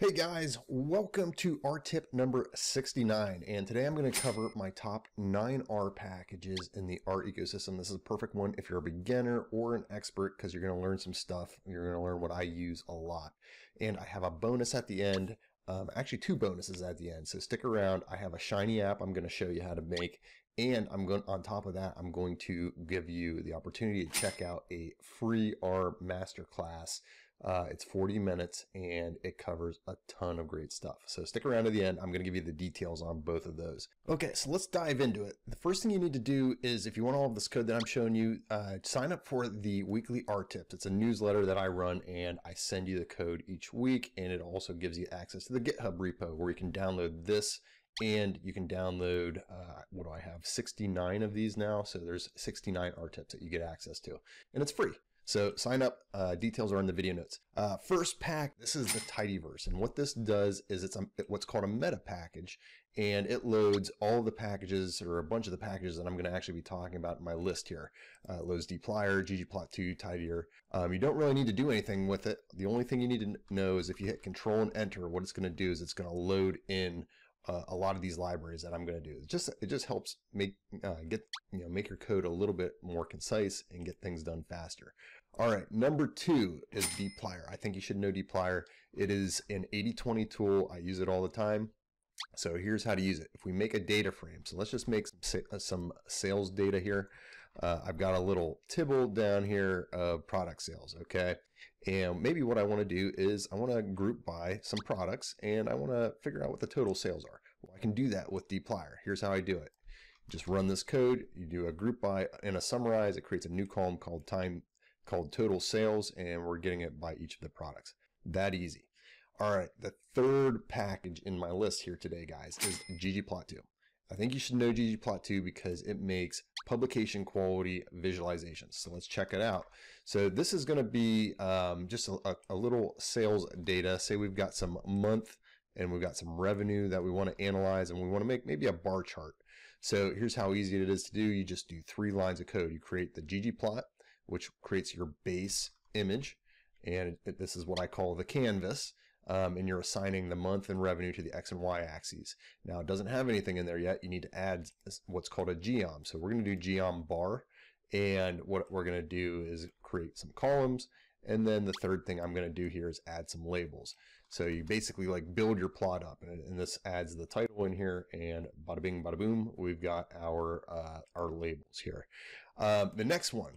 Hey guys, welcome to R tip number 69. And today I'm going to cover my top nine R packages in the R ecosystem. This is a perfect one if you're a beginner or an expert because you're going to learn some stuff. You're going to learn what I use a lot. And I have a bonus at the end. Um, actually, two bonuses at the end. So stick around. I have a Shiny app I'm going to show you how to make. And I'm going on top of that, I'm going to give you the opportunity to check out a free R masterclass uh, it's 40 minutes and it covers a ton of great stuff. So stick around to the end. I'm going to give you the details on both of those. Okay, so let's dive into it. The first thing you need to do is if you want all of this code that I'm showing you, uh, sign up for the weekly R tips. It's a newsletter that I run and I send you the code each week. And it also gives you access to the GitHub repo where you can download this and you can download uh, what do I have 69 of these now so there's 69 R tips that you get access to and it's free so sign up. Uh, details are in the video notes. Uh, first pack, this is the Tidyverse. And what this does is it's a, what's called a meta package. And it loads all the packages or a bunch of the packages that I'm going to actually be talking about in my list here. Uh, loads dplyr, ggplot2, tidyr. Um, you don't really need to do anything with it. The only thing you need to know is if you hit control and enter, what it's going to do is it's going to load in uh, a lot of these libraries that I'm going to do. It just it just helps make uh, get you know make your code a little bit more concise and get things done faster. All right, number two is dplyr. I think you should know dplyr. It is an 80-20 tool. I use it all the time. So here's how to use it. If we make a data frame, so let's just make some, uh, some sales data here. Uh, I've got a little tibble down here of product sales, okay? And maybe what I want to do is I want to group by some products and I want to figure out what the total sales are. Well, I can do that with dplyr. Here's how I do it. Just run this code, you do a group by and a summarize, it creates a new column called time called total sales and we're getting it by each of the products. That easy. All right, the third package in my list here today, guys, is ggplot2. I think you should know ggplot2 because it makes publication quality visualizations. So let's check it out. So this is going to be um, just a, a, little sales data. Say we've got some month and we've got some revenue that we want to analyze and we want to make maybe a bar chart. So here's how easy it is to do. You just do three lines of code. You create the ggplot which creates your base image. And this is what I call the canvas. Um, and you're assigning the month and revenue to the X and Y axes. Now it doesn't have anything in there yet. You need to add what's called a geom. So we're going to do geom bar. And what we're going to do is create some columns. And then the third thing I'm going to do here is add some labels. So you basically like build your plot up and, and this adds the title in here and bada bing, bada boom, we've got our, uh, our labels here. Um, the next one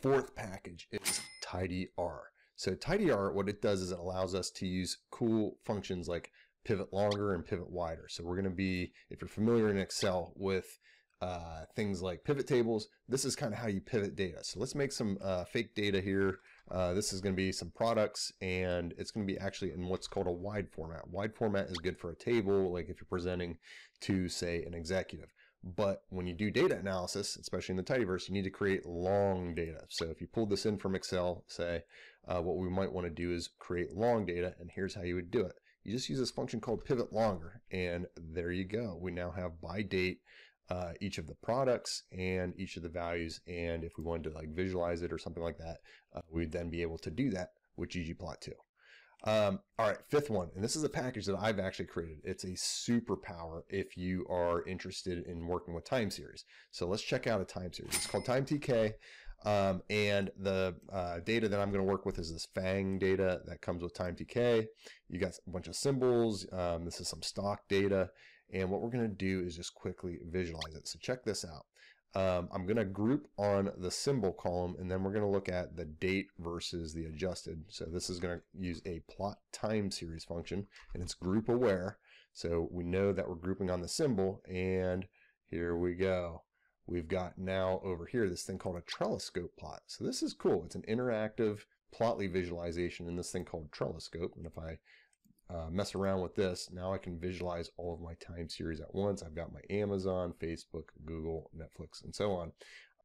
fourth package is tidyr. So tidyr, what it does is it allows us to use cool functions like pivot longer and pivot wider. So we're going to be, if you're familiar in Excel with uh, things like pivot tables, this is kind of how you pivot data. So let's make some uh, fake data here. Uh, this is going to be some products and it's going to be actually in what's called a wide format. Wide format is good for a table, like if you're presenting to say an executive. But when you do data analysis, especially in the tidyverse, you need to create long data. So if you pulled this in from Excel, say, uh, what we might want to do is create long data, and here's how you would do it. You just use this function called pivot longer, and there you go. We now have by date uh, each of the products and each of the values. And if we wanted to like visualize it or something like that, uh, we'd then be able to do that with ggplot2. Um, all right, fifth one, and this is a package that I've actually created. It's a superpower if you are interested in working with time series. So let's check out a time series. It's called TimeTK, um, and the uh, data that I'm going to work with is this FANG data that comes with TimeTK. You got a bunch of symbols. Um, this is some stock data, and what we're going to do is just quickly visualize it. So check this out um, I'm going to group on the symbol column and then we're going to look at the date versus the adjusted. So this is going to use a plot time series function and it's group aware. So we know that we're grouping on the symbol and here we go. We've got now over here this thing called a Trelliscope plot. So this is cool. It's an interactive plotly visualization in this thing called Trelliscope. And if I uh, mess around with this, now I can visualize all of my time series at once. I've got my Amazon, Facebook, Google, Netflix, and so on.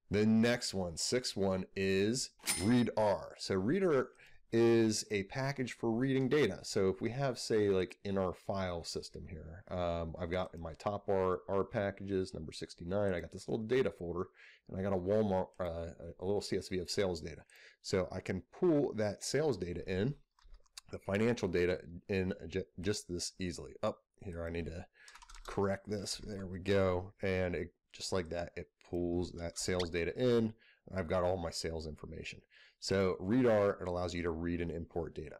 The next one, sixth one, is ReadR. So ReadR is a package for reading data. So if we have, say, like in our file system here, um, I've got in my top R, R packages, number 69, I got this little data folder, and I got a Walmart, uh, a little CSV of sales data. So I can pull that sales data in, the financial data in just this easily. Up oh, here, I need to correct this. There we go. And it, just like that, it pulls that sales data in. I've got all my sales information. So readr, it allows you to read and import data.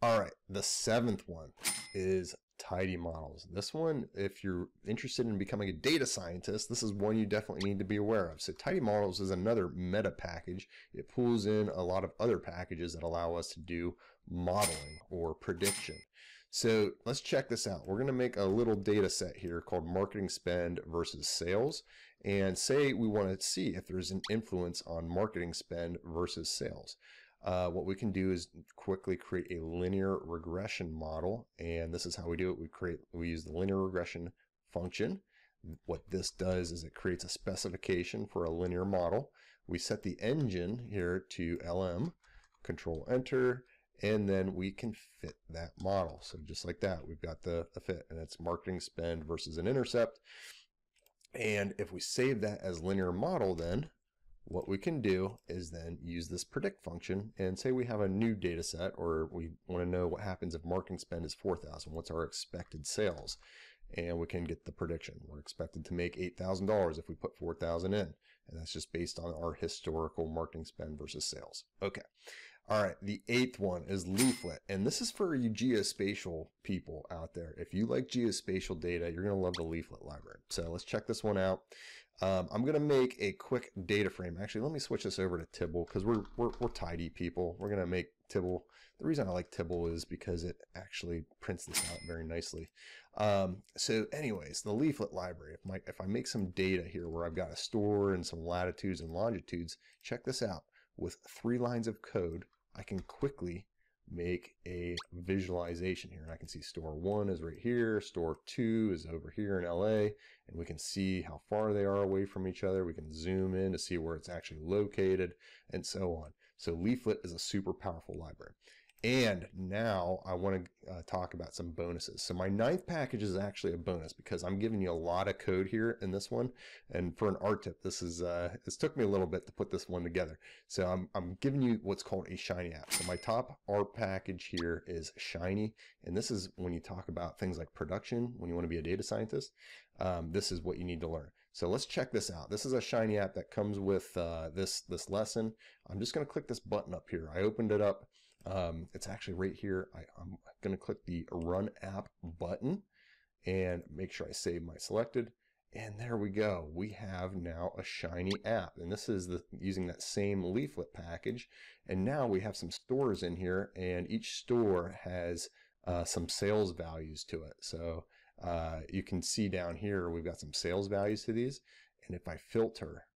All right, the seventh one is tidy models. This one, if you're interested in becoming a data scientist, this is one you definitely need to be aware of. So tidy models is another meta package. It pulls in a lot of other packages that allow us to do modeling or prediction. So let's check this out. We're going to make a little data set here called marketing spend versus sales. And say we want to see if there's an influence on marketing spend versus sales uh, what we can do is quickly create a linear regression model. And this is how we do it. We create, we use the linear regression function. What this does is it creates a specification for a linear model. We set the engine here to LM, control enter, and then we can fit that model. So just like that, we've got the, the fit and it's marketing spend versus an intercept. And if we save that as linear model, then what we can do is then use this predict function and say we have a new data set or we want to know what happens if marketing spend is 4,000, what's our expected sales? And we can get the prediction. We're expected to make $8,000 if we put 4,000 in. And that's just based on our historical marketing spend versus sales. Okay. All right, the eighth one is Leaflet, and this is for you geospatial people out there. If you like geospatial data, you're going to love the Leaflet library. So let's check this one out. Um, I'm going to make a quick data frame. Actually, let me switch this over to Tibble because we're, we're, we're tidy people. We're going to make Tibble. The reason I like Tibble is because it actually prints this out very nicely. Um, so anyways, the leaflet library, if, my, if I make some data here where I've got a store and some latitudes and longitudes, check this out. With three lines of code, I can quickly make a visualization here. And I can see store one is right here, store two is over here in LA, and we can see how far they are away from each other. We can zoom in to see where it's actually located and so on. So Leaflet is a super powerful library. And now I want to uh, talk about some bonuses. So my ninth package is actually a bonus because I'm giving you a lot of code here in this one. And for an R tip, this is, uh, this took me a little bit to put this one together. So I'm, I'm giving you what's called a Shiny app. So my top R package here is Shiny. And this is when you talk about things like production, when you want to be a data scientist, um, this is what you need to learn. So let's check this out. This is a Shiny app that comes with uh, this, this lesson. I'm just going to click this button up here. I opened it up. Um, it's actually right here. I, am going to click the Run App button and make sure I save my selected. And there we go. We have now a Shiny app. And this is the using that same leaflet package. And now we have some stores in here and each store has uh, some sales values to it. So uh, you can see down here, we've got some sales values to these. And if I filter,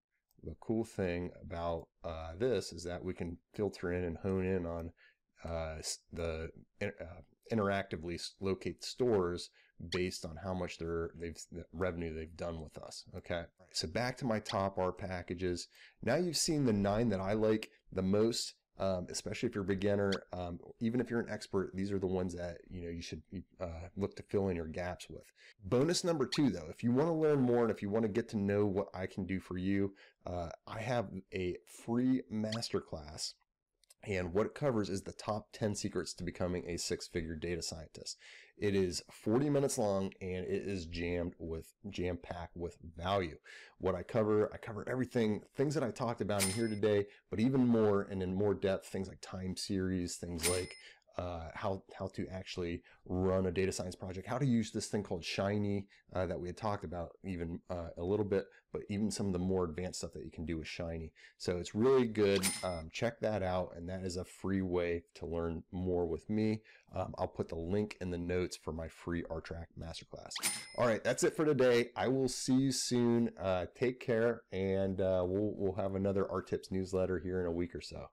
the cool thing about uh, this is that we can filter in and hone in on uh, the uh, interactively locate stores based on how much their they've the revenue they've done with us. Okay, so back to my top R packages. Now you've seen the nine that I like the most. Um, especially if you're a beginner, um, even if you're an expert, these are the ones that you know you should uh, look to fill in your gaps with. Bonus number two, though, if you want to learn more and if you want to get to know what I can do for you, uh, I have a free masterclass and what it covers is the top 10 secrets to becoming a six figure data scientist. It is 40 minutes long and it is jammed with, jam packed with value. What I cover, I cover everything, things that I talked about in here today, but even more and in more depth, things like time series, things like uh, how how to actually run a data science project, how to use this thing called Shiny uh, that we had talked about even uh, a little bit, but even some of the more advanced stuff that you can do with Shiny. So it's really good. Um, check that out, and that is a free way to learn more with me. Um, I'll put the link in the notes for my free R-Track masterclass. All right, that's it for today. I will see you soon. Uh, take care, and uh, we'll we'll have another R Tips newsletter here in a week or so.